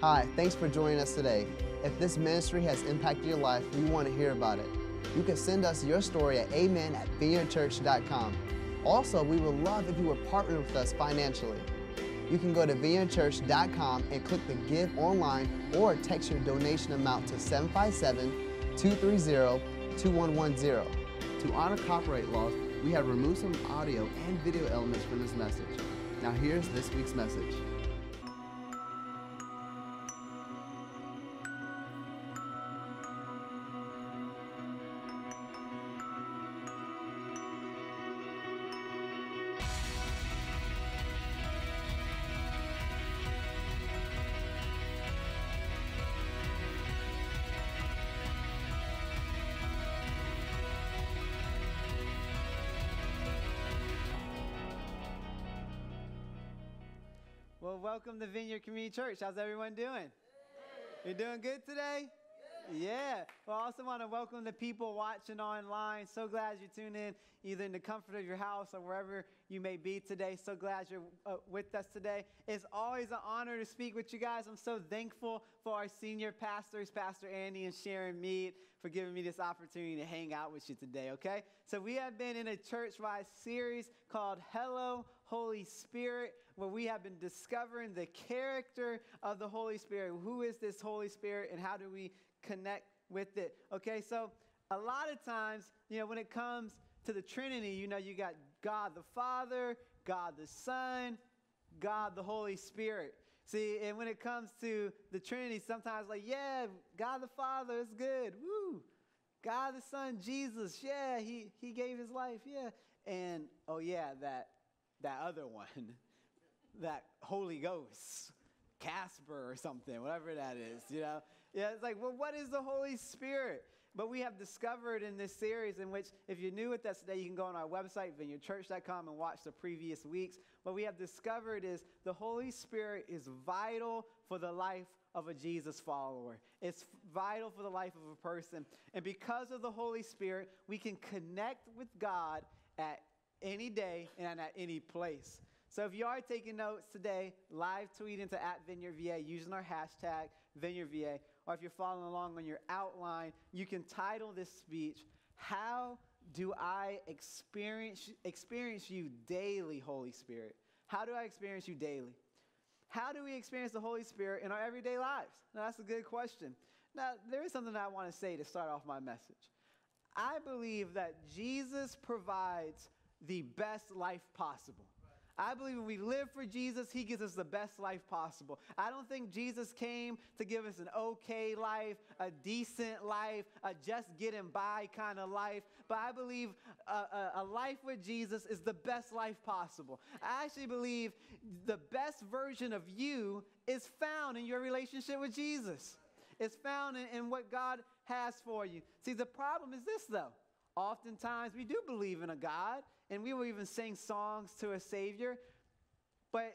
Hi, thanks for joining us today. If this ministry has impacted your life, we want to hear about it. You can send us your story at amen at vineyardchurch.com. Also, we would love if you would partner with us financially. You can go to vineyardchurch.com and click the Give online or text your donation amount to 757 230 2110. To honor copyright laws, we have removed some audio and video elements from this message. Now, here's this week's message. Welcome to Vineyard Community Church. How's everyone doing? You're doing good today? Yeah. Well, I also want to welcome the people watching online. So glad you tuned in, either in the comfort of your house or wherever you may be today. So glad you're uh, with us today. It's always an honor to speak with you guys. I'm so thankful for our senior pastors, Pastor Andy and Sharon Mead, for giving me this opportunity to hang out with you today, okay? So, we have been in a church wide series called Hello, Holy Spirit, where we have been discovering the character of the Holy Spirit. Who is this Holy Spirit, and how do we connect with it? Okay, so a lot of times, you know, when it comes to the Trinity, you know, you got God the Father, God the Son, God the Holy Spirit. See, and when it comes to the Trinity, sometimes like, yeah, God the Father is good. Woo. God the Son, Jesus, yeah, he, he gave his life, yeah. And oh yeah, that that other one, that Holy Ghost, Casper or something, whatever that is, you know? Yeah, it's like, well, what is the Holy Spirit? But we have discovered in this series, in which, if you're new with us today, you can go on our website, vineyardchurch.com, and watch the previous weeks. What we have discovered is the Holy Spirit is vital for the life of a Jesus follower. It's vital for the life of a person. And because of the Holy Spirit, we can connect with God at any day and at any place. So if you are taking notes today, live tweet into at VineyardVA using our hashtag VineyardVA, or if you're following along on your outline, you can title this speech, How Do I Experience, experience You Daily, Holy Spirit? How do I experience you daily? How do we experience the Holy Spirit in our everyday lives? Now, that's a good question. Now, there is something I want to say to start off my message. I believe that Jesus provides the best life possible. I believe when we live for Jesus, He gives us the best life possible. I don't think Jesus came to give us an okay life, a decent life, a just getting by kind of life, but I believe a, a, a life with Jesus is the best life possible. I actually believe the best version of you is found in your relationship with Jesus. It's found in, in what God has for you. See, the problem is this, though. Oftentimes, we do believe in a God, and we will even sing songs to a Savior, but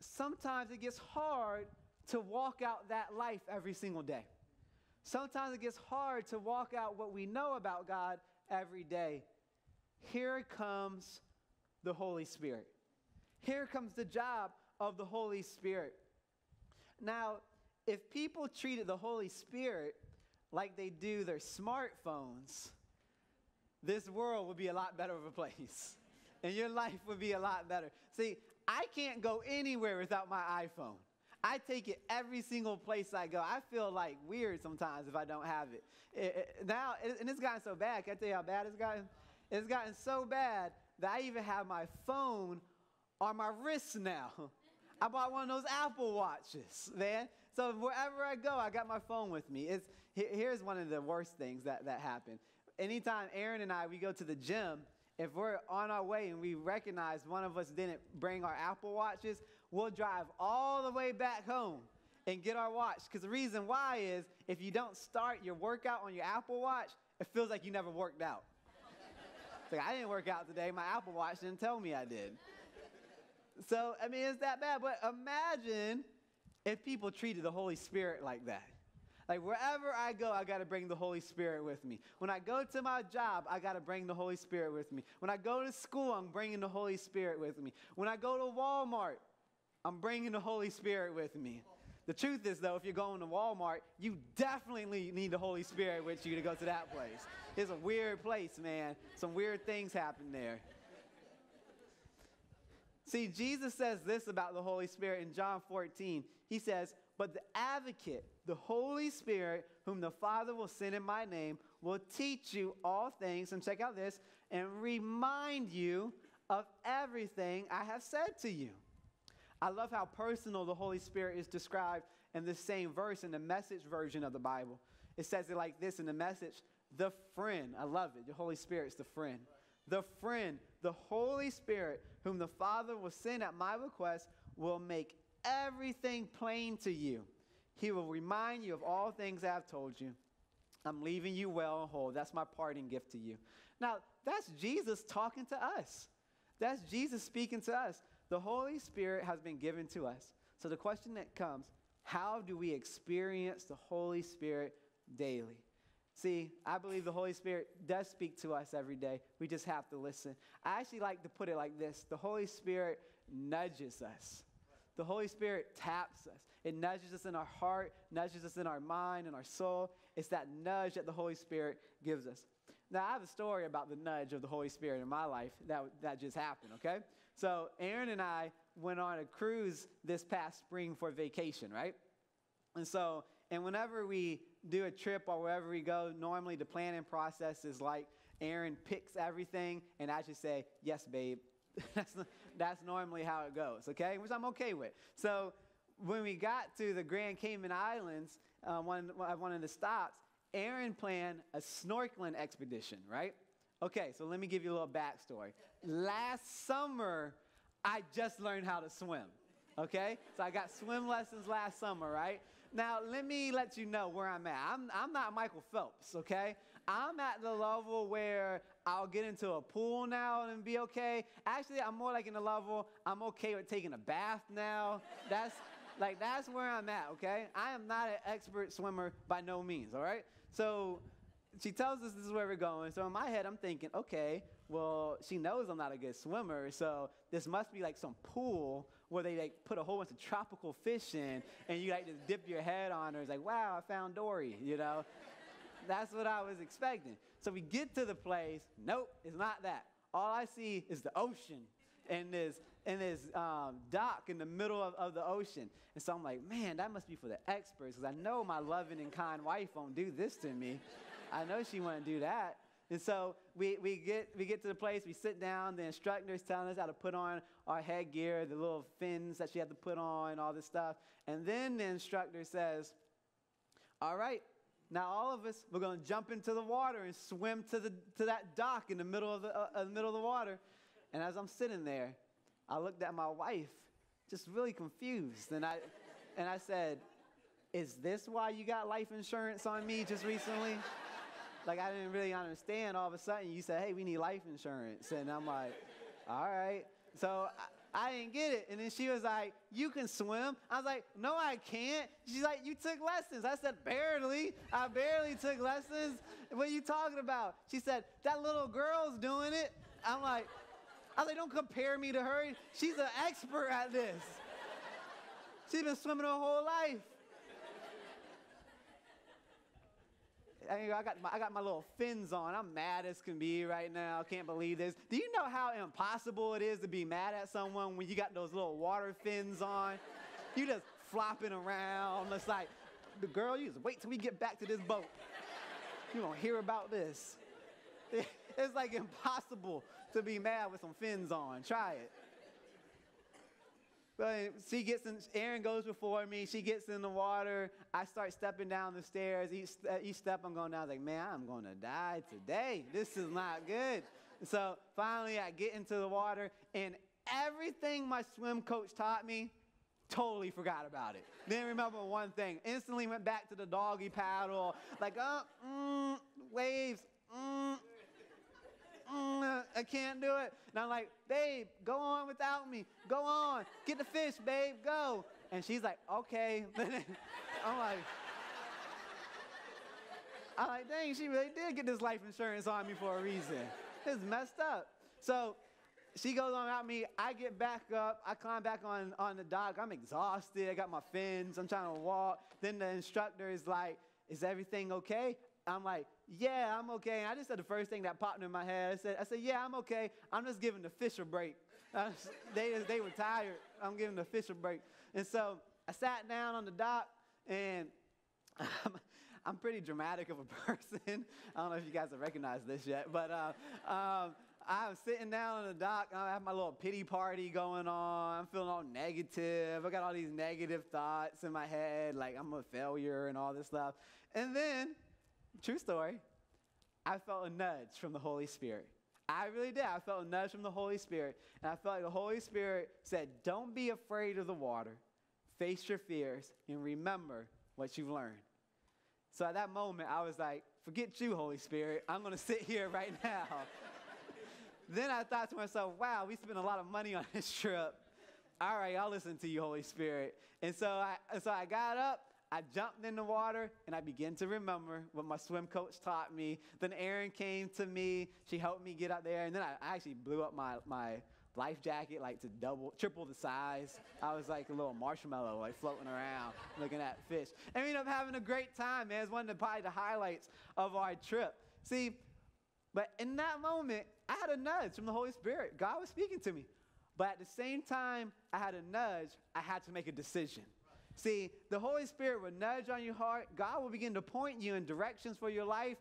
sometimes it gets hard to walk out that life every single day. Sometimes it gets hard to walk out what we know about God every day. Here comes the Holy Spirit. Here comes the job of the Holy Spirit. Now, if people treated the Holy Spirit like they do their smartphones, this world would be a lot better of a place. And your life would be a lot better. See, I can't go anywhere without my iPhone. I take it every single place I go. I feel like weird sometimes if I don't have it. it, it now, it, and it's gotten so bad. Can I tell you how bad it's gotten? It's gotten so bad that I even have my phone on my wrist now. I bought one of those Apple Watches, man. So wherever I go, I got my phone with me. It's, here's one of the worst things that, that happened anytime Erin and I we go to the gym, if we're on our way and we recognize one of us didn't bring our Apple watches, we'll drive all the way back home and get our watch. Because the reason why is if you don't start your workout on your Apple Watch, it feels like you never worked out. it's like, I didn't work out today. My Apple Watch didn't tell me I did. So, I mean, it's that bad. But imagine if people treated the Holy Spirit like that. Like wherever I go, I got to bring the Holy Spirit with me. When I go to my job, I got to bring the Holy Spirit with me. When I go to school, I'm bringing the Holy Spirit with me. When I go to Walmart, I'm bringing the Holy Spirit with me. The truth is, though, if you're going to Walmart, you definitely need the Holy Spirit with you to go to that place. It's a weird place, man. Some weird things happen there. See, Jesus says this about the Holy Spirit in John 14. He says, But the advocate, the Holy Spirit, whom the Father will send in my name, will teach you all things. And check out this and remind you of everything I have said to you. I love how personal the Holy Spirit is described in the same verse in the message version of the Bible. It says it like this in the message the friend. I love it. The Holy Spirit's the friend. The friend, the Holy Spirit, whom the Father will send at my request, will make everything plain to you. He will remind you of all things I have told you. I'm leaving you well and whole. That's my parting gift to you. Now, that's Jesus talking to us. That's Jesus speaking to us. The Holy Spirit has been given to us. So the question that comes how do we experience the Holy Spirit daily? See, I believe the Holy Spirit does speak to us every day. We just have to listen. I actually like to put it like this the Holy Spirit nudges us. The Holy Spirit taps us. It nudges us in our heart, nudges us in our mind and our soul. It's that nudge that the Holy Spirit gives us. Now, I have a story about the nudge of the Holy Spirit in my life that, that just happened, okay? So, Erin and I went on a cruise this past spring for vacation, right? And so, and whenever we do a trip or wherever we go, normally the planning process is like Erin picks everything, and I just say, Yes, babe. that's, that's normally how it goes, okay? Which I'm okay with. So when we got to the Grand Cayman Islands, uh, one, one of the stops, Erin planned a snorkeling expedition, right? Okay, so let me give you a little backstory. Last summer, I just learned how to swim, okay? So I got swim lessons last summer, right? Now, let me let you know where I'm at. I'm, I'm not Michael Phelps, okay? I'm at the level where I'll get into a pool now and be okay. Actually, I'm more like in the level I'm okay with taking a bath now. That's like that's where I'm at, okay? I am not an expert swimmer by no means, all right? So she tells us this is where we're going. So in my head, I'm thinking, okay, well, she knows I'm not a good swimmer, so this must be like some pool where they like put a whole bunch of tropical fish in, and you like just dip your head on her. It's like, wow, I found Dory, you know. That's what I was expecting. So we get to the place. Nope, it's not that. All I see is the ocean and this and this um, dock in the middle of, of the ocean. And so I'm like, man, that must be for the experts because I know my loving and kind wife won't do this to me. I know she wouldn't do that. And so we, we, get, we get to the place, we sit down, the instructor's telling us how to put on our headgear, the little fins that she had to put on, all this stuff. And then the instructor says, All right, now all of us, we're going to jump into the water and swim to, the, to that dock in the middle of the, uh, uh, middle of the water. And as I'm sitting there, I looked at my wife, just really confused. And I, and I said, Is this why you got life insurance on me just recently? like, I didn't really understand. All of a sudden, you said, Hey, we need life insurance. And I'm like, All right. So I, I didn't get it. And then she was like, You can swim. I was like, No, I can't. She's like, You took lessons. I said, Barely. I barely took lessons. What are you talking about? She said, That little girl's doing it. I'm like, I like, don't compare me to her. She's an expert at this. She's been swimming her whole life. I, got my, I got my little fins on. I'm mad as can be right now. Can't believe this. Do you know how impossible it is to be mad at someone when you got those little water fins on? You just flopping around. It's like, the girl, you just wait till we get back to this boat. You won't hear about this. It's like impossible to be mad with some fins on. Try it. But she gets in, Erin goes before me. She gets in the water. I start stepping down the stairs. Each, each step I'm going down, I was like, man, I'm going to die today. This is not good. So finally, I get into the water, and everything my swim coach taught me, totally forgot about it. Didn't remember one thing. Instantly went back to the doggy paddle, like, oh, mm, waves, mm, mm, I can't do it. And I'm like, babe, go on without me. Go on. Get the fish, babe, go. And she's like, okay. I'm like, I'm like, dang, she really did get this life insurance on me for a reason. It's messed up. So she goes on without me. I get back up. I climb back on, on the dock. I'm exhausted. I got my fins. I'm trying to walk. Then the instructor is like, Is everything okay? I'm like, Yeah, I'm okay. And I just said the first thing that popped in my head. I said, I said Yeah, I'm okay. I'm just giving the fish a break. they, they were tired. I'm giving the fish a break. And so I sat down on the dock and I'm pretty dramatic of a person. I don't know if you guys have recognized this yet, but uh, um, I'm sitting down on the dock. I have my little pity party going on. I'm feeling all negative. I got all these negative thoughts in my head, like I'm a failure and all this stuff. And then, true story, I felt a nudge from the Holy Spirit. I really did. I felt a nudge from the Holy Spirit. And I felt like the Holy Spirit said, Don't be afraid of the water. Face your fears and remember what you've learned. So at that moment, I was like, Forget you, Holy Spirit. I'm going to sit here right now. then I thought to myself, Wow, we spent a lot of money on this trip. All right, I'll listen to you, Holy Spirit. And so I, so I got up I jumped in the water and I began to remember what my swim coach taught me. Then Erin came to me. She helped me get out there. And then I actually blew up my, my life jacket like to double, triple the size. I was like a little marshmallow, like floating around, looking at fish. And we ended up having a great time, man. It's one of the, probably the highlights of our trip. See, but in that moment, I had a nudge from the Holy Spirit. God was speaking to me. But at the same time, I had a nudge, I had to make a decision. See, the Holy Spirit will nudge on your heart. God will begin to point you in directions for your life,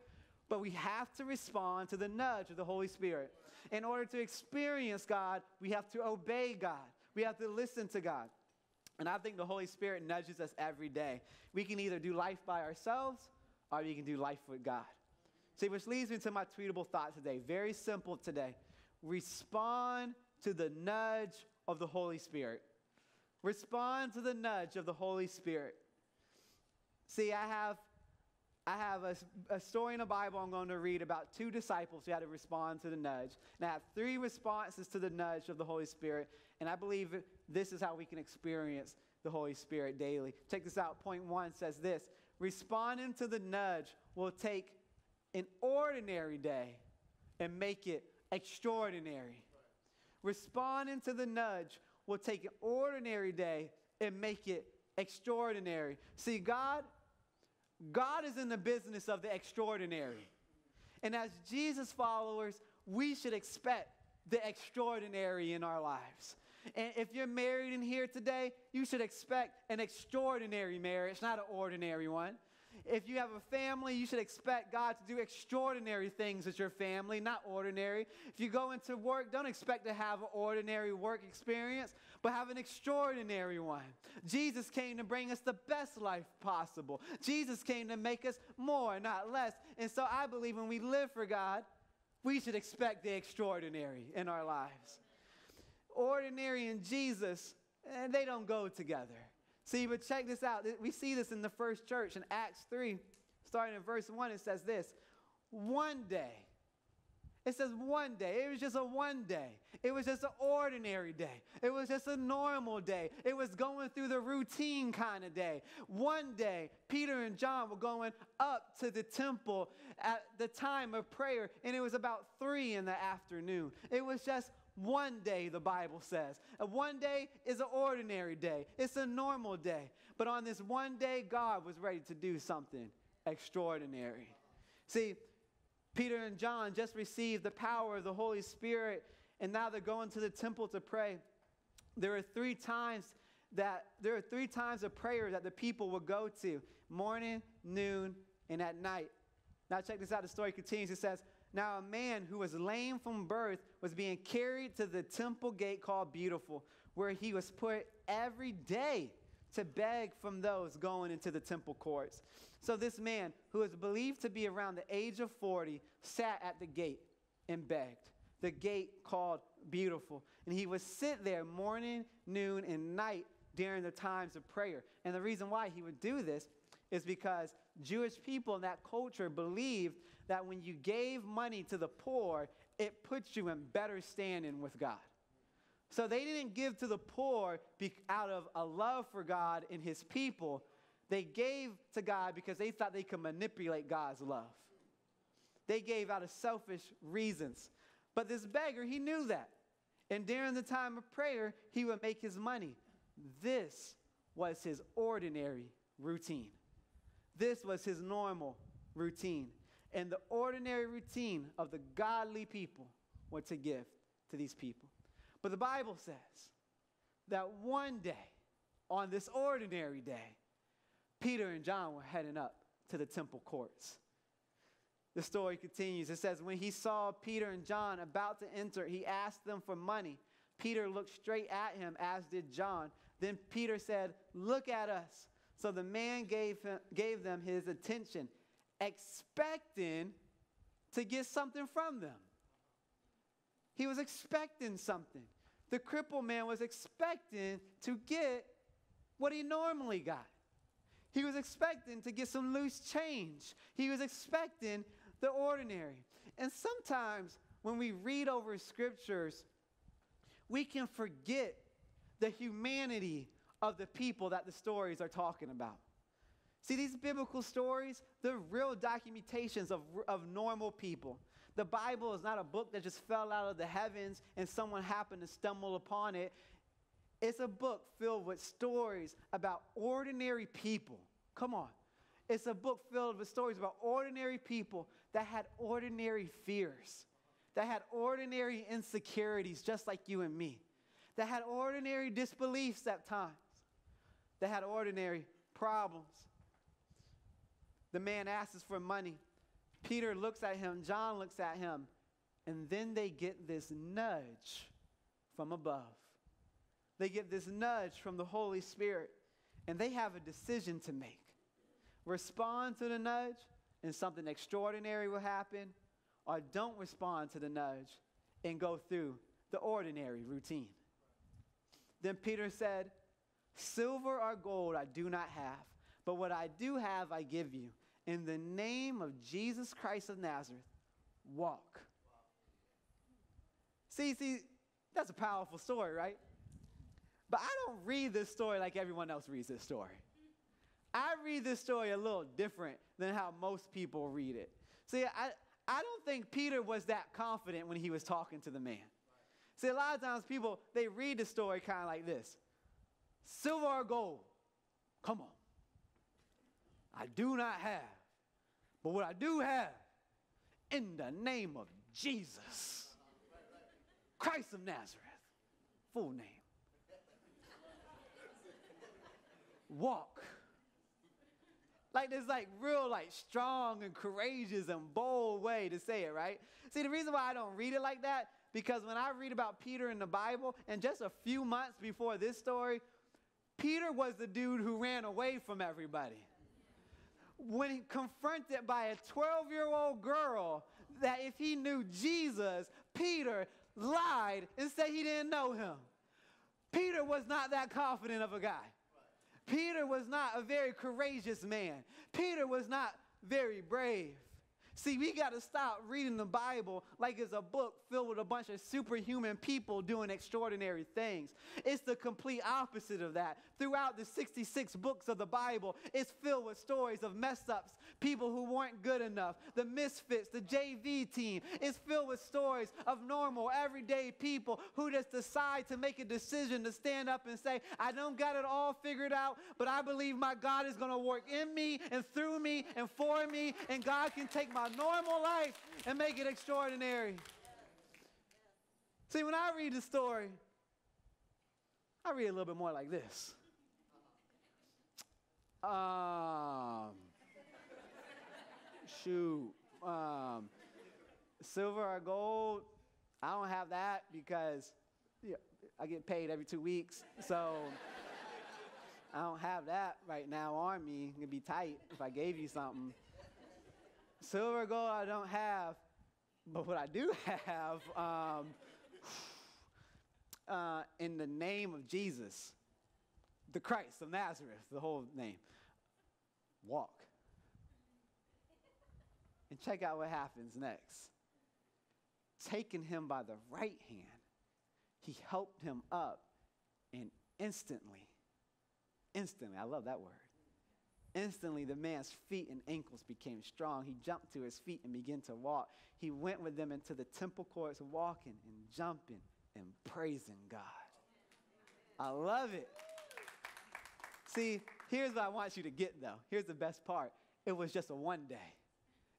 but we have to respond to the nudge of the Holy Spirit. In order to experience God, we have to obey God. We have to listen to God. And I think the Holy Spirit nudges us every day. We can either do life by ourselves or we can do life with God. See, which leads me to my tweetable thought today. Very simple today. Respond to the nudge of the Holy Spirit. Respond to the nudge of the Holy Spirit. See, I have, I have a, a story in the Bible I'm going to read about two disciples who had to respond to the nudge. And I have three responses to the nudge of the Holy Spirit. And I believe this is how we can experience the Holy Spirit daily. Check this out. Point one says this Responding to the nudge will take an ordinary day and make it extraordinary. Responding to the nudge will take an ordinary day and make it extraordinary. See, God, God is in the business of the extraordinary. And as Jesus followers, we should expect the extraordinary in our lives. And if you're married in here today, you should expect an extraordinary marriage, not an ordinary one. If you have a family, you should expect God to do extraordinary things with your family, not ordinary. If you go into work, don't expect to have an ordinary work experience, but have an extraordinary one. Jesus came to bring us the best life possible. Jesus came to make us more, not less. And so I believe when we live for God, we should expect the extraordinary in our lives. Ordinary and Jesus, eh, they don't go together. See, but check this out. We see this in the first church in Acts 3, starting in verse 1. It says this One day, it says one day. It was just a one day. It was just an ordinary day. It was just a normal day. It was going through the routine kind of day. One day, Peter and John were going up to the temple at the time of prayer, and it was about three in the afternoon. It was just one day, the Bible says. And one day is an ordinary day, it's a normal day. But on this one day, God was ready to do something extraordinary. See, Peter and John just received the power of the Holy Spirit, and now they're going to the temple to pray. There are three times that there are three times of prayer that the people will go to morning, noon, and at night. Now, check this out. The story continues. It says, now, a man who was lame from birth was being carried to the temple gate called Beautiful, where he was put every day to beg from those going into the temple courts. So, this man, who was believed to be around the age of 40, sat at the gate and begged. The gate called Beautiful. And he would sit there morning, noon, and night during the times of prayer. And the reason why he would do this is because Jewish people in that culture believed that when you gave money to the poor, it puts you in better standing with God. So they didn't give to the poor out of a love for God and his people. They gave to God because they thought they could manipulate God's love. They gave out of selfish reasons. But this beggar, he knew that. And during the time of prayer, he would make his money. This was his ordinary routine. This was his normal routine. And the ordinary routine of the godly people were to give to these people. But the Bible says that one day, on this ordinary day, Peter and John were heading up to the temple courts. The story continues. It says, When he saw Peter and John about to enter, he asked them for money. Peter looked straight at him, as did John. Then Peter said, Look at us. So the man gave, him, gave them his attention, expecting to get something from them. He was expecting something. The crippled man was expecting to get what he normally got. He was expecting to get some loose change. He was expecting the ordinary. And sometimes when we read over scriptures, we can forget the humanity of the people that the stories are talking about. See, these biblical stories, they're real documentations of, of normal people. The Bible is not a book that just fell out of the heavens and someone happened to stumble upon it. It's a book filled with stories about ordinary people. Come on. It's a book filled with stories about ordinary people that had ordinary fears, that had ordinary insecurities, just like you and me, that had ordinary disbeliefs at times, that had ordinary problems. The man asks for money. Peter looks at him, John looks at him, and then they get this nudge from above. They get this nudge from the Holy Spirit, and they have a decision to make respond to the nudge and something extraordinary will happen, or don't respond to the nudge and go through the ordinary routine. Then Peter said, Silver or gold I do not have, but what I do have I give you. In the name of Jesus Christ of Nazareth, walk. See, see, that's a powerful story, right? But I don't read this story like everyone else reads this story. I read this story a little different than how most people read it. See, I, I don't think Peter was that confident when he was talking to the man. See, a lot of times people, they read the story kind of like this Silver or gold, come on. I do not have. But what I do have, in the name of Jesus, Christ of Nazareth, full name. Walk like this like real like strong and courageous and bold way to say it, right? See, the reason why I don't read it like that because when I read about Peter in the Bible and just a few months before this story, Peter was the dude who ran away from everybody. When confronted by a 12-year-old girl that if he knew Jesus, Peter lied and said he didn't know him. Peter was not that confident of a guy. Peter was not a very courageous man. Peter was not very brave. See, we got to stop reading the Bible like it's a book filled with a bunch of superhuman people doing extraordinary things. It's the complete opposite of that. Throughout the 66 books of the Bible, it's filled with stories of mess ups, people who weren't good enough, the misfits, the JV team. It's filled with stories of normal, everyday people who just decide to make a decision to stand up and say, I don't got it all figured out, but I believe my God is going to work in me and through me and for me, and God can take my my normal life and make it extraordinary. See, when I read the story, I read a little bit more like this. Um, shoot. Um, silver or gold, I don't have that because I get paid every two weeks. So I don't have that right now on me. It'd be tight if I gave you something. Silver or gold I don't have, but what I do have, um, uh, in the name of Jesus, the Christ of Nazareth, the whole name, walk. And check out what happens next. Taking him by the right hand, he helped him up, and instantly, instantly, I love that word Instantly, the man's feet and ankles became strong. He jumped to his feet and began to walk. He went with them into the temple courts, walking and jumping and praising God. I love it. See, here's what I want you to get though. Here's the best part it was just a one day.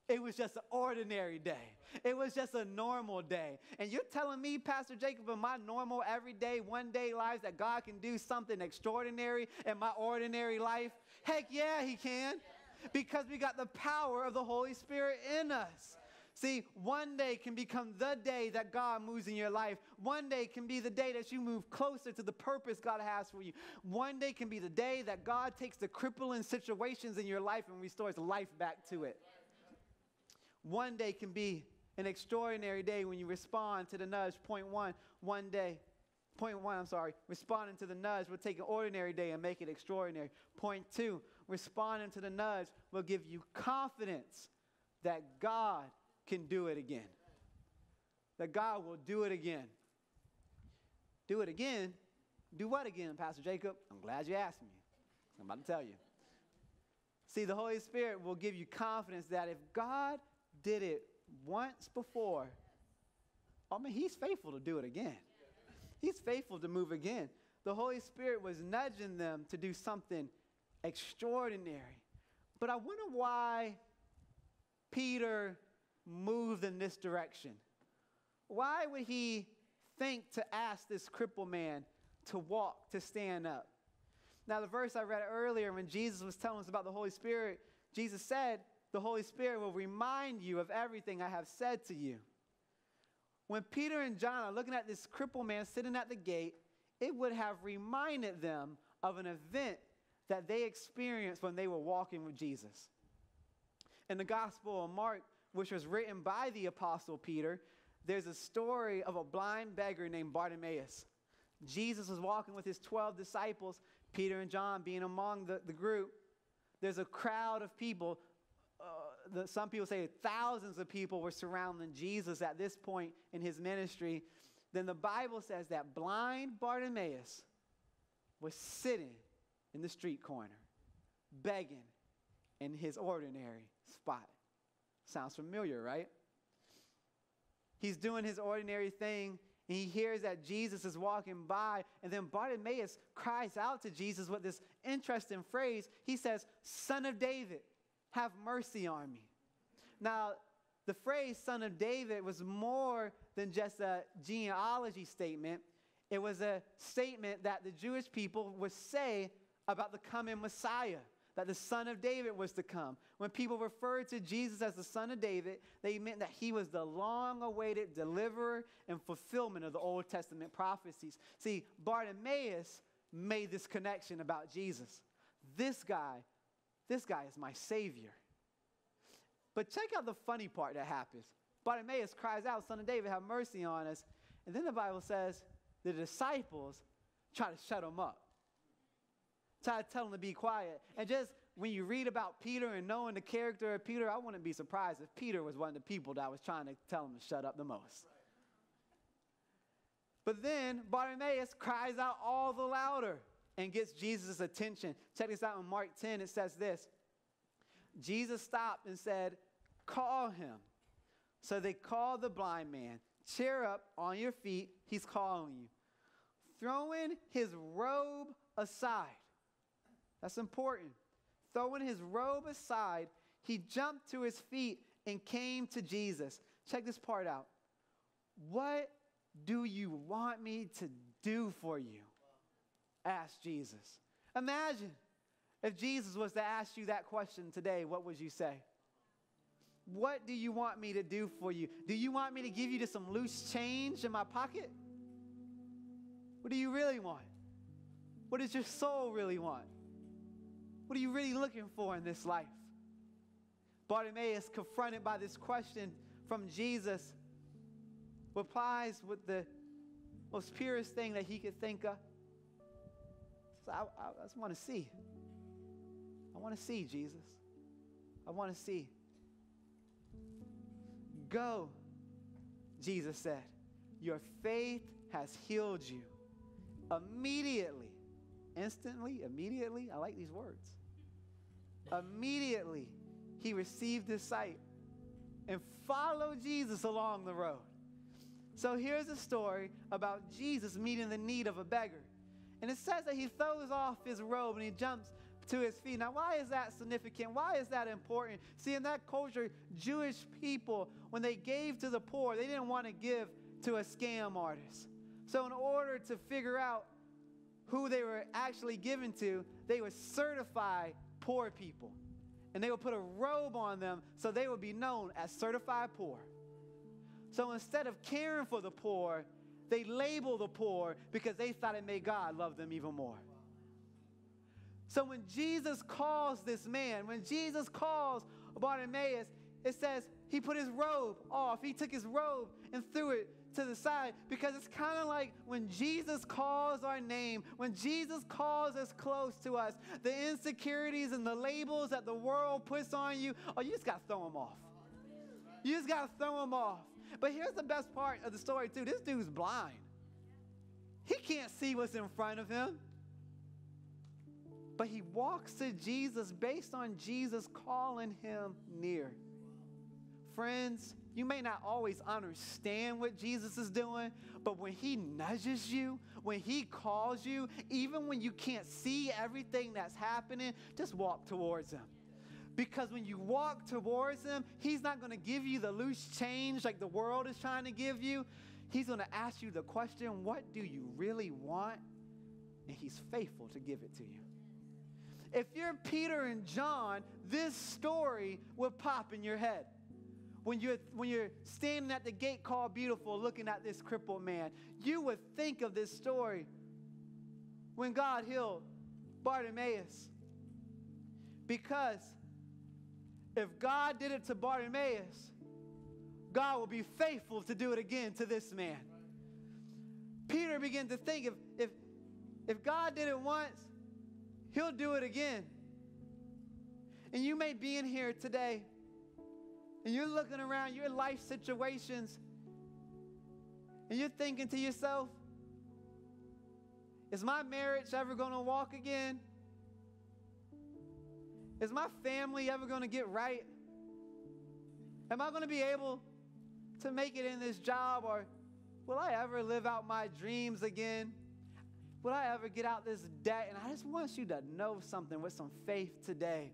It was just an ordinary day. It was just a normal day. And you're telling me, Pastor Jacob, in my normal, everyday, one day lives, that God can do something extraordinary in my ordinary life? Heck yeah, He can. Because we got the power of the Holy Spirit in us. See, one day can become the day that God moves in your life. One day can be the day that you move closer to the purpose God has for you. One day can be the day that God takes the crippling situations in your life and restores life back to it. One day can be an extraordinary day when you respond to the nudge. Point one, one day. Point one, I'm sorry, responding to the nudge will take an ordinary day and make it extraordinary. Point two, responding to the nudge will give you confidence that God can do it again. That God will do it again. Do it again? Do what again, Pastor Jacob? I'm glad you asked me. I'm about to tell you. See, the Holy Spirit will give you confidence that if God did it once before, I mean, He's faithful to do it again. He's faithful to move again. The Holy Spirit was nudging them to do something extraordinary. But I wonder why Peter moved in this direction. Why would he think to ask this crippled man to walk, to stand up? Now, the verse I read earlier when Jesus was telling us about the Holy Spirit, Jesus said, The Holy Spirit will remind you of everything I have said to you. When Peter and John are looking at this crippled man sitting at the gate, it would have reminded them of an event that they experienced when they were walking with Jesus. In the Gospel of Mark, which was written by the Apostle Peter, there's a story of a blind beggar named Bartimaeus. Jesus was walking with his 12 disciples, Peter and John being among the, the group. There's a crowd of people. The, some people say thousands of people were surrounding Jesus at this point in his ministry. Then the Bible says that blind Bartimaeus was sitting in the street corner, begging in his ordinary spot. Sounds familiar, right? He's doing his ordinary thing, and he hears that Jesus is walking by, and then Bartimaeus cries out to Jesus with this interesting phrase. He says, Son of David, have mercy on me. Now, the phrase son of David was more than just a genealogy statement. It was a statement that the Jewish people would say about the coming Messiah that the son of David was to come. When people referred to Jesus as the son of David, they meant that he was the long awaited deliverer and fulfillment of the Old Testament prophecies. See, Bartimaeus made this connection about Jesus. This guy, this guy is my savior. But check out the funny part that happens. Bartimaeus cries out, Son of David, have mercy on us. And then the Bible says the disciples try to shut him up try to tell him to be quiet. And just when you read about Peter and knowing the character of Peter, I wouldn't be surprised if Peter was one of the people that was trying to tell him to shut up the most. But then Bartimaeus cries out all the louder and gets Jesus' attention. Check this out in Mark 10, it says this Jesus stopped and said, Call him. So they called the blind man. Cheer up on your feet, he's calling you. Throwing his robe aside, that's important. Throwing his robe aside, he jumped to his feet and came to Jesus. Check this part out. What do you want me to do for you? Asked Jesus. Imagine if Jesus was to ask you that question today, what would you say? What do you want me to do for you? Do you want me to give you just some loose change in my pocket? What do you really want? What does your soul really want? What are you really looking for in this life? Bartimaeus, confronted by this question from Jesus, replies with the most purest thing that he could think of. So I, I, just want to see. I want to see, Jesus. I want to see. Go, Jesus said. Your faith has healed you. Immediately, instantly, immediately, I like these words. Immediately, he received his sight and followed Jesus along the road. So here's a story about Jesus meeting the need of a beggar. And it says that he throws off his robe and he jumps to his feet. Now, why is that significant? Why is that important? See, in that culture, Jewish people, when they gave to the poor, they didn't want to give to a scam artist. So, in order to figure out who they were actually given to, they would certify poor people. And they would put a robe on them so they would be known as certified poor. So instead of caring for the poor, they label the poor because they thought it made God love them even more. So when Jesus calls this man, when Jesus calls Bartimaeus, it says he put his robe off. He took his robe and threw it to the side because it's kind of like when Jesus calls our name, when Jesus calls us close to us, the insecurities and the labels that the world puts on you, oh, you just got to throw them off. You just got to throw them off. But here's the best part of the story, too. This dude's blind. He can't see what's in front of him. But he walks to Jesus based on Jesus calling him near. Friends, you may not always understand what Jesus is doing, but when he nudges you, when he calls you, even when you can't see everything that's happening, just walk towards him. Because when you walk towards him, he's not going to give you the loose change like the world is trying to give you. He's going to ask you the question, What do you really want? And he's faithful to give it to you. If you're Peter and John, this story will pop in your head. When you're, when you're standing at the gate called Beautiful looking at this crippled man, you would think of this story when God healed Bartimaeus. Because if God did it to Bartimaeus, God will be faithful to do it again to this man. Peter began to think if, if, if God did it once, he'll do it again. And you may be in here today and you're looking around your life situations and you're thinking to yourself, is my marriage ever going to walk again? Is my family ever going to get right? Am I going to be able to make it in this job or will I ever live out my dreams again? Will I ever get out this debt? And I just want you to know something with some faith today.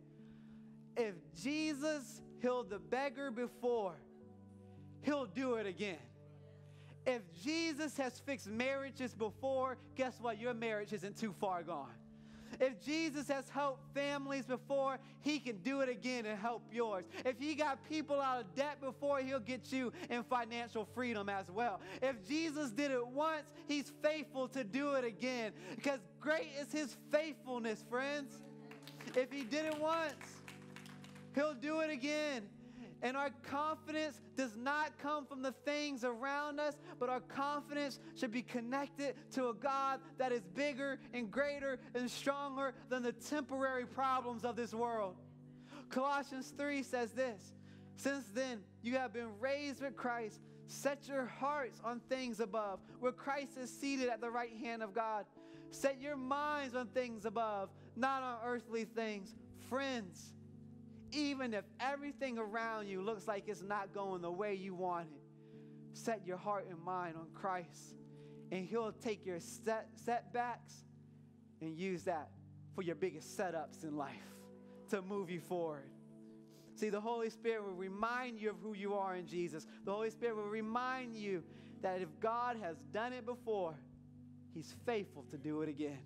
If Jesus healed the beggar before, he'll do it again. If Jesus has fixed marriages before, guess what? Your marriage isn't too far gone. If Jesus has helped families before, he can do it again and help yours. If he got people out of debt before, he'll get you in financial freedom as well. If Jesus did it once, he's faithful to do it again because great is his faithfulness, friends. If he did it once, he'll do it again. And our confidence does not come from the things around us, but our confidence should be connected to a God that is bigger and greater and stronger than the temporary problems of this world. Colossians 3 says this Since then, you have been raised with Christ. Set your hearts on things above, where Christ is seated at the right hand of God. Set your minds on things above, not on earthly things. Friends, even if everything around you looks like it's not going the way you want it, set your heart and mind on Christ, and He'll take your set, setbacks and use that for your biggest setups in life to move you forward. See, the Holy Spirit will remind you of who you are in Jesus. The Holy Spirit will remind you that if God has done it before, He's faithful to do it again.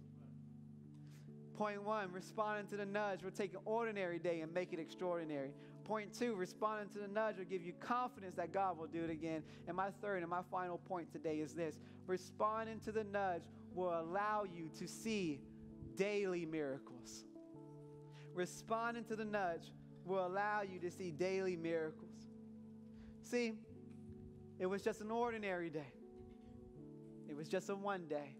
Point one, responding to the nudge will take an ordinary day and make it extraordinary. Point two, responding to the nudge will give you confidence that God will do it again. And my third and my final point today is this responding to the nudge will allow you to see daily miracles. Responding to the nudge will allow you to see daily miracles. See, it was just an ordinary day, it was just a one day.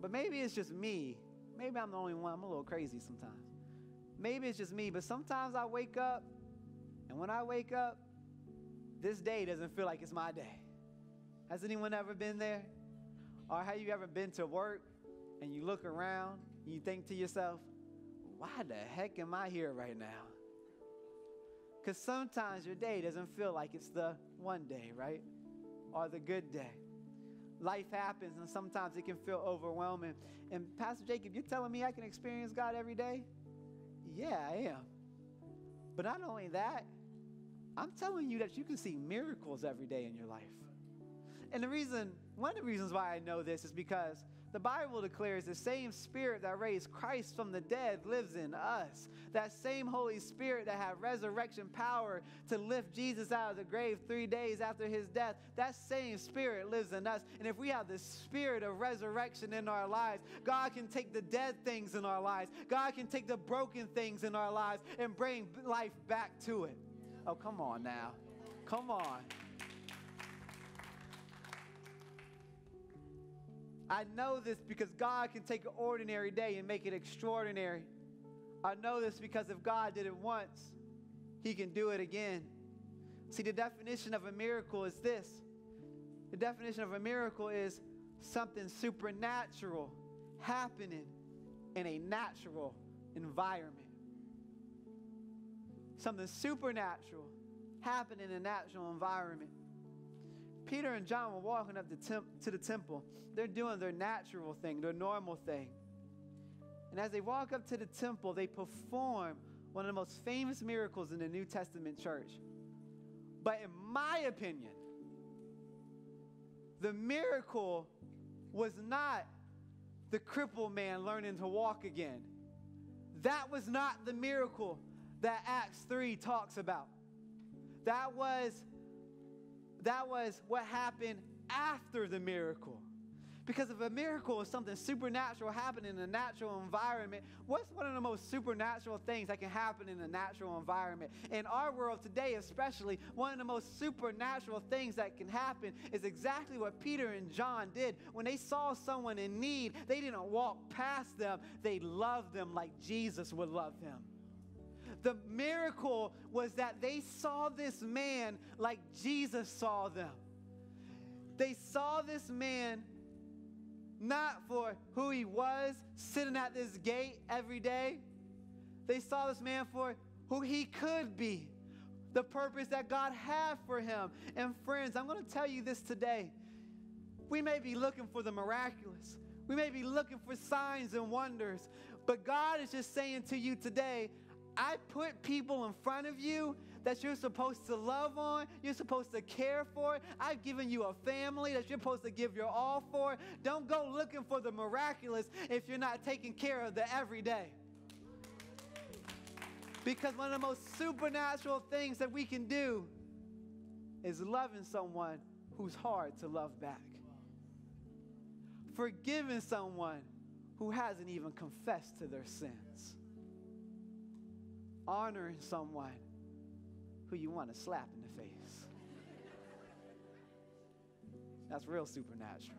But maybe it's just me. Maybe I'm the only one. I'm a little crazy sometimes. Maybe it's just me, but sometimes I wake up, and when I wake up, this day doesn't feel like it's my day. Has anyone ever been there? Or have you ever been to work and you look around and you think to yourself, why the heck am I here right now? Because sometimes your day doesn't feel like it's the one day, right? or the good day. Life happens, and sometimes it can feel overwhelming. And Pastor Jacob, you're telling me I can experience God every day? Yeah, I am. But not only that, I'm telling you that you can see miracles every day in your life. And the reason, one of the reasons why I know this is because the Bible declares the same Spirit that raised Christ from the dead lives in us. That same Holy Spirit that had resurrection power to lift Jesus out of the grave three days after his death, that same Spirit lives in us. And if we have the Spirit of resurrection in our lives, God can take the dead things in our lives, God can take the broken things in our lives and bring life back to it. Oh, come on now. Come on. I know this because God can take an ordinary day and make it extraordinary. I know this because if God did it once, He can do it again. See, the definition of a miracle is this the definition of a miracle is something supernatural happening in a natural environment. Something supernatural happening in a natural environment. Peter and John were walking up the temp- to the temple. They're doing their natural thing, their normal thing. And as they walk up to the temple, they perform one of the most famous miracles in the New Testament church. But in my opinion, the miracle was not the crippled man learning to walk again. That was not the miracle that Acts 3 talks about. That was that was what happened after the miracle. Because if a miracle is something supernatural happening in a natural environment, what's one of the most supernatural things that can happen in a natural environment? In our world today, especially, one of the most supernatural things that can happen is exactly what Peter and John did. When they saw someone in need, they didn't walk past them, they loved them like Jesus would love them. The miracle was that they saw this man like Jesus saw them. They saw this man not for who he was, sitting at this gate every day. They saw this man for who he could be, the purpose that God had for him. And friends, I'm going to tell you this today. We may be looking for the miraculous, we may be looking for signs and wonders, but God is just saying to you today, I put people in front of you that you're supposed to love on, you're supposed to care for. I've given you a family that you're supposed to give your all for. Don't go looking for the miraculous if you're not taking care of the everyday. Because one of the most supernatural things that we can do is loving someone who's hard to love back, forgiving someone who hasn't even confessed to their sins honoring someone who you want to slap in the face. That's real supernatural.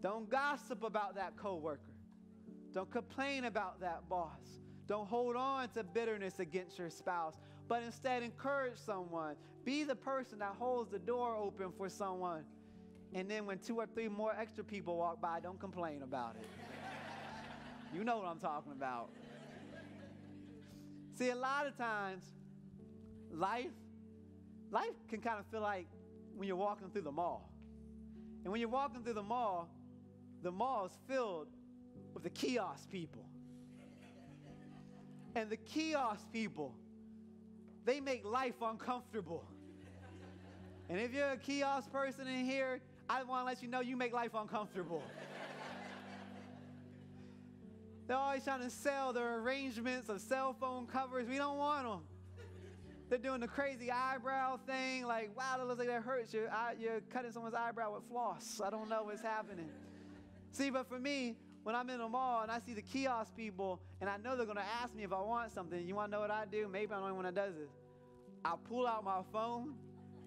Don't gossip about that coworker. Don't complain about that boss. Don't hold on to bitterness against your spouse, but instead encourage someone. Be the person that holds the door open for someone. And then when two or three more extra people walk by, don't complain about it. You know what I'm talking about. See, a lot of times, life, life can kind of feel like when you're walking through the mall. And when you're walking through the mall, the mall is filled with the kiosk people. And the kiosk people, they make life uncomfortable. And if you're a kiosk person in here, I want to let you know you make life uncomfortable. They're always trying to sell their arrangements of cell phone covers. We don't want them. They're doing the crazy eyebrow thing, like, wow, that looks like that hurts. You're, you're cutting someone's eyebrow with floss. I don't know what's happening. See, but for me, when I'm in a mall and I see the kiosk people and I know they're going to ask me if I want something, you want to know what I do? Maybe I'm the only one that does this. I pull out my phone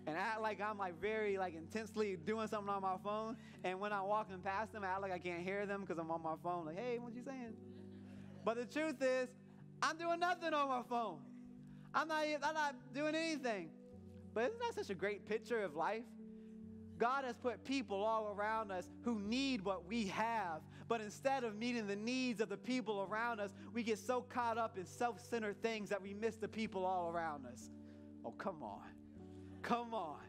and act like I'm like very like intensely doing something on my phone. And when I'm walking past them, I act like I can't hear them because I'm on my phone. Like, hey, what you saying? But the truth is, I'm doing nothing on my phone. I'm not, I'm not doing anything. But isn't that such a great picture of life? God has put people all around us who need what we have. But instead of meeting the needs of the people around us, we get so caught up in self centered things that we miss the people all around us. Oh, come on. Come on.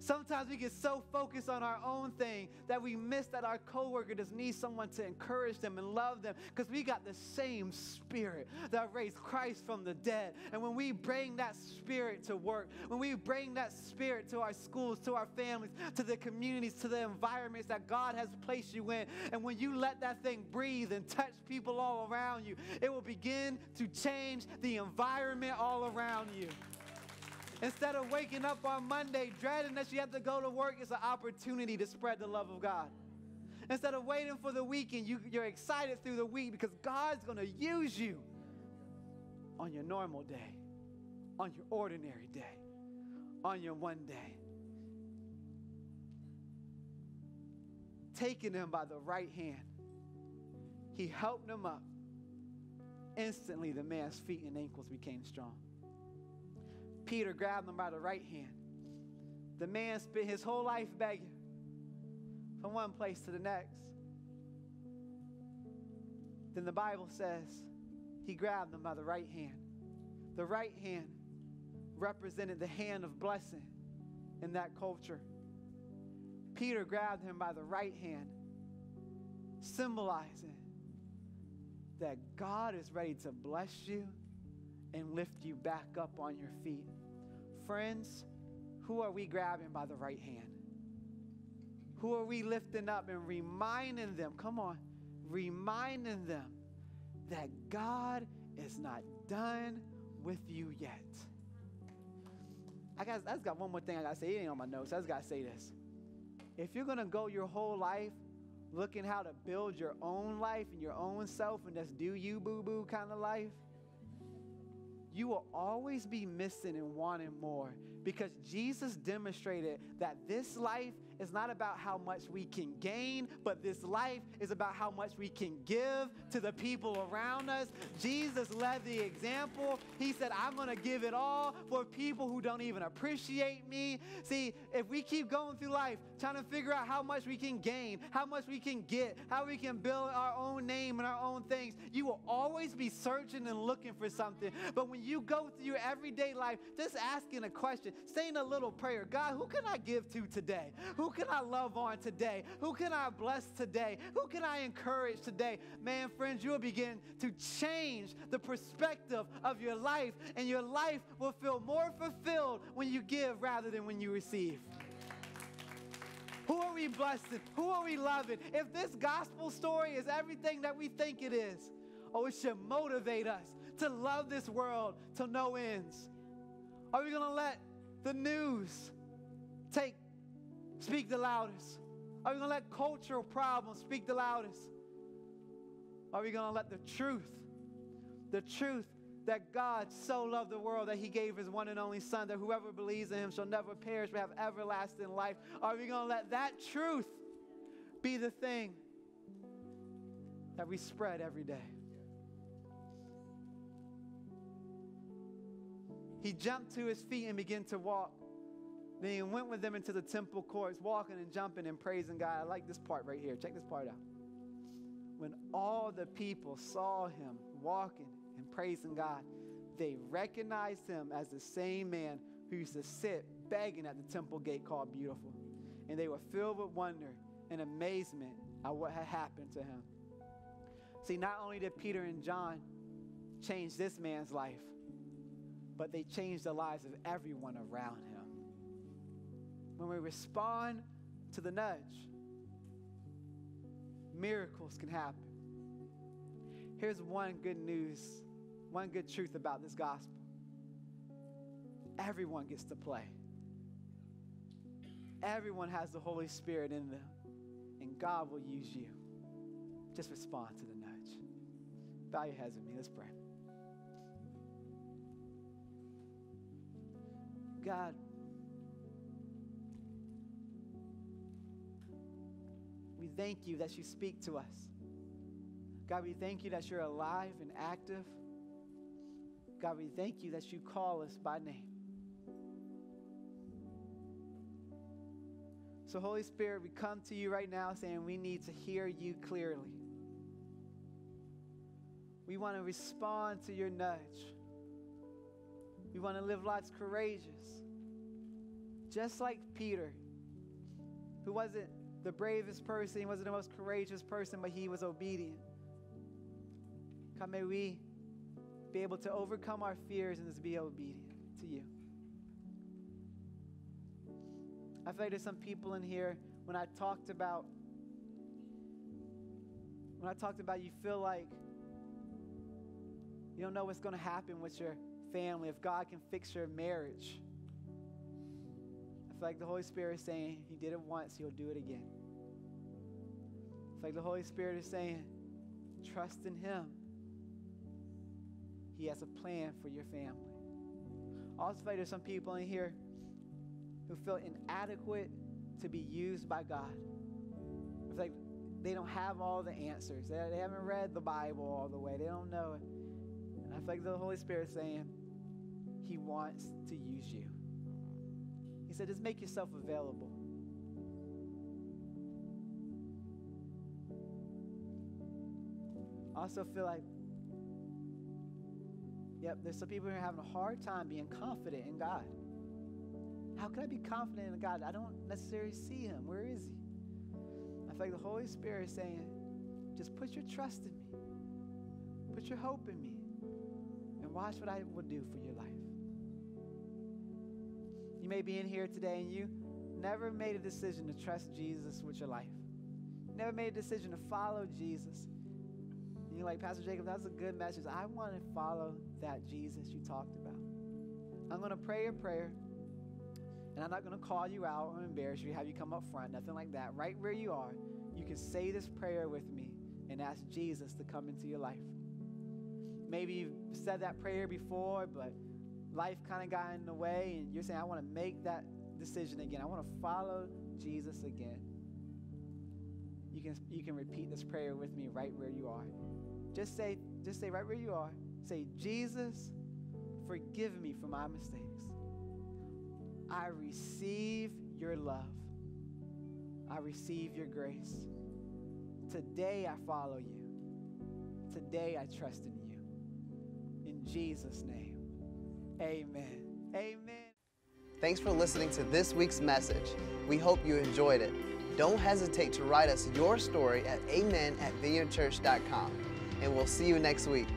Sometimes we get so focused on our own thing that we miss that our coworker just needs someone to encourage them and love them because we got the same spirit that raised Christ from the dead. And when we bring that spirit to work, when we bring that spirit to our schools, to our families, to the communities, to the environments that God has placed you in, and when you let that thing breathe and touch people all around you, it will begin to change the environment all around you. Instead of waking up on Monday dreading that you have to go to work, it's an opportunity to spread the love of God. Instead of waiting for the weekend, you, you're excited through the week because God's going to use you on your normal day, on your ordinary day, on your one day. Taking him by the right hand, he helped him up. Instantly, the man's feet and ankles became strong. Peter grabbed him by the right hand. The man spent his whole life begging from one place to the next. Then the Bible says he grabbed him by the right hand. The right hand represented the hand of blessing in that culture. Peter grabbed him by the right hand, symbolizing that God is ready to bless you and lift you back up on your feet. Friends, who are we grabbing by the right hand? Who are we lifting up and reminding them? Come on, reminding them that God is not done with you yet. I got, I just got one more thing I gotta say. It ain't on my notes. I just gotta say this. If you're gonna go your whole life looking how to build your own life and your own self and just do you boo boo kind of life, you will always be missing and wanting more because Jesus demonstrated that this life is not about how much we can gain, but this life is about how much we can give to the people around us. Jesus led the example. He said, I'm going to give it all for people who don't even appreciate me. See, if we keep going through life trying to figure out how much we can gain, how much we can get, how we can build our own name and our own things, you will always be searching and looking for something. But when you go through your everyday life, just asking a question, saying a little prayer God, who can I give to today? Who can I love on today? Who can I bless today? Who can I encourage today? Man, friends, you'll begin to change the perspective of your life, and your life will feel more fulfilled when you give rather than when you receive. Who are we blessing? Who are we loving? If this gospel story is everything that we think it is, oh, it should motivate us to love this world to no ends. Are we going to let the news take speak the loudest? Are we going to let cultural problems speak the loudest? Are we going to let the truth, the truth that God so loved the world that he gave his one and only Son, that whoever believes in him shall never perish but have everlasting life? Are we going to let that truth be the thing that we spread every day? He jumped to his feet and began to walk. Then he went with them into the temple courts, walking and jumping and praising God. I like this part right here. Check this part out. When all the people saw him walking and praising God, they recognized him as the same man who used to sit begging at the temple gate called Beautiful. And they were filled with wonder and amazement at what had happened to him. See, not only did Peter and John change this man's life, but they changed the lives of everyone around him. When we respond to the nudge, miracles can happen. Here's one good news, one good truth about this gospel everyone gets to play. Everyone has the Holy Spirit in them, and God will use you. Just respond to the nudge. Bow your heads with me. Let's pray. God, we thank you that you speak to us. God, we thank you that you're alive and active. God, we thank you that you call us by name. So, Holy Spirit, we come to you right now saying we need to hear you clearly. We want to respond to your nudge. We want to live lives courageous. just like Peter, who wasn't the bravest person, he wasn't the most courageous person, but he was obedient. God, may we be able to overcome our fears and just be obedient to you. I feel like there's some people in here when I talked about when I talked about you feel like you don't know what's going to happen with your family, if God can fix your marriage. I feel like the Holy Spirit is saying, He did it once, He'll do it again. It's like the Holy Spirit is saying, trust in Him. He has a plan for your family. Also, like there's some people in here who feel inadequate to be used by God. It's like they don't have all the answers. They, they haven't read the Bible all the way. They don't know it. And I feel like the Holy Spirit is saying, He wants to use you. He said, just make yourself available. I also feel like, yep, there's some people who are having a hard time being confident in God. How can I be confident in God? I don't necessarily see Him. Where is He? I feel like the Holy Spirit is saying, just put your trust in me, put your hope in me, and watch what I will do for your life. You may be in here today and you never made a decision to trust Jesus with your life. Never made a decision to follow Jesus you're like, Pastor Jacob, that's a good message. I want to follow that Jesus you talked about. I'm going to pray a prayer, and I'm not going to call you out or embarrass you, have you come up front, nothing like that. Right where you are, you can say this prayer with me and ask Jesus to come into your life. Maybe you've said that prayer before, but life kind of got in the way, and you're saying, I want to make that decision again. I want to follow Jesus again. You can, you can repeat this prayer with me right where you are. Just say, just say right where you are, say, Jesus, forgive me for my mistakes. I receive your love. I receive your grace. Today I follow you. Today I trust in you. In Jesus' name, amen. Amen. Thanks for listening to this week's message. We hope you enjoyed it. Don't hesitate to write us your story at amen at vineyardchurch.com and we'll see you next week.